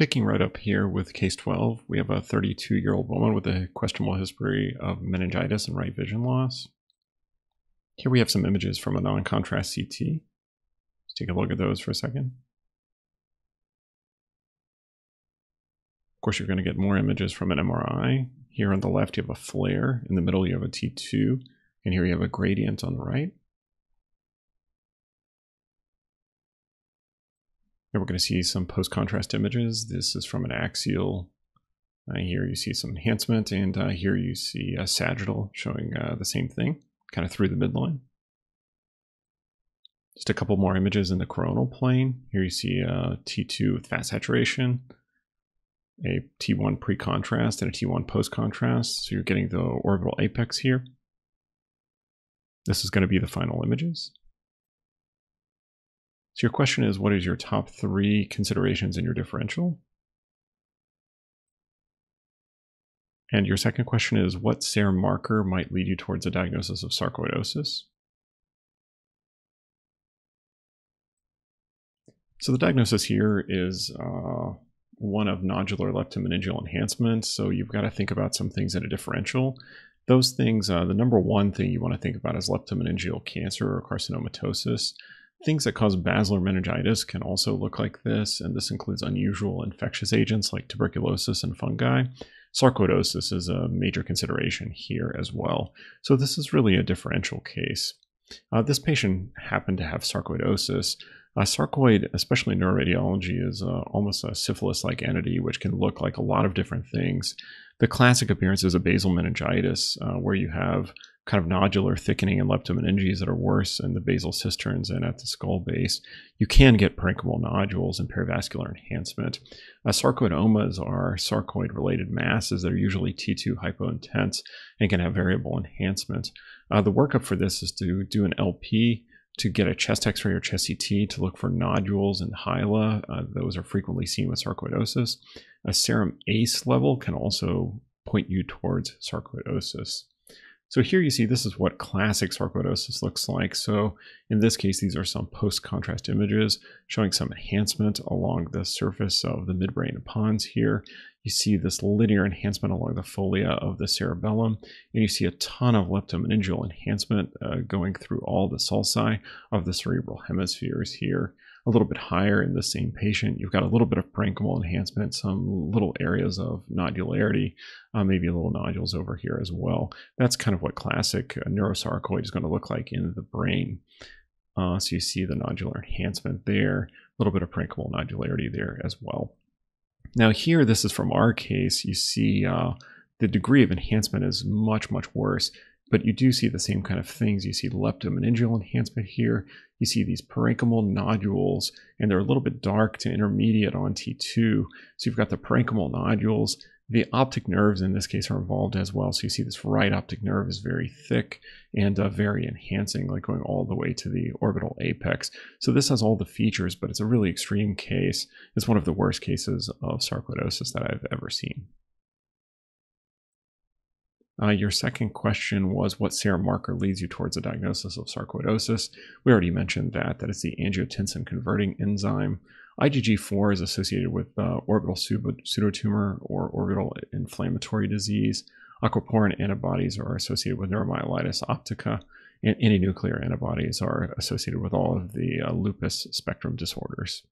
Picking right up here with case 12, we have a 32 year old woman with a questionable history of meningitis and right vision loss. Here we have some images from a non contrast CT. Let's take a look at those for a second. Of course, you're going to get more images from an MRI. Here on the left, you have a FLAIR. In the middle, you have a T2. And here you have a gradient on the right. Here we're going to see some post-contrast images. This is from an axial. Uh, here you see some enhancement, and uh, here you see a sagittal showing uh, the same thing, kind of through the midline. Just a couple more images in the coronal plane. Here you see a T2 with fat saturation, a T1 pre-contrast, and a T1 post-contrast. So you're getting the orbital apex here. This is going to be the final images. So your question is, what is your top three considerations in your differential? And your second question is, what serum marker might lead you towards a diagnosis of sarcoidosis? So the diagnosis here is uh, one of nodular leptomeningeal enhancement. So you've got to think about some things in a differential. Those things, uh, the number one thing you want to think about is leptomeningeal cancer or carcinomatosis. Things that cause basilar meningitis can also look like this, and this includes unusual infectious agents like tuberculosis and fungi. Sarcoidosis is a major consideration here as well. So this is really a differential case. Uh, this patient happened to have sarcoidosis. Uh, sarcoid, especially neuroradiology, is uh, almost a syphilis-like entity, which can look like a lot of different things. The classic appearance is a basal meningitis, uh, where you have kind of nodular thickening and leptomeninges that are worse in the basal cisterns and at the skull base. You can get parenchymal nodules and perivascular enhancement. Uh, sarcoidomas are sarcoid-related masses that are usually T2 hypointense and can have variable enhancement. Uh, the workup for this is to do an LP to get a chest x-ray or chest CT to look for nodules and hila. Uh, those are frequently seen with sarcoidosis. A serum ACE level can also point you towards sarcoidosis. So here you see this is what classic sarcoidosis looks like. So in this case, these are some post-contrast images showing some enhancement along the surface of the midbrain pons here. You see this linear enhancement along the folia of the cerebellum, and you see a ton of leptomeningeal enhancement uh, going through all the sulci of the cerebral hemispheres here a little bit higher in the same patient. You've got a little bit of parenchymal enhancement, some little areas of nodularity, uh, maybe little nodules over here as well. That's kind of what classic uh, neurosarcoid is going to look like in the brain. Uh, so you see the nodular enhancement there, a little bit of parenchymal nodularity there as well. Now here, this is from our case, you see uh, the degree of enhancement is much, much worse but you do see the same kind of things. You see leptomeningeal enhancement here. You see these parenchymal nodules, and they're a little bit dark to intermediate on T2. So you've got the parenchymal nodules. The optic nerves in this case are involved as well. So you see this right optic nerve is very thick and uh, very enhancing, like going all the way to the orbital apex. So this has all the features, but it's a really extreme case. It's one of the worst cases of sarcoidosis that I've ever seen. Uh, your second question was what serum marker leads you towards a diagnosis of sarcoidosis. We already mentioned that, that it's the angiotensin converting enzyme. IgG4 is associated with uh, orbital pseudotumor or orbital inflammatory disease. Aquaporin antibodies are associated with neuromyelitis optica, and antinuclear antibodies are associated with all of the uh, lupus spectrum disorders.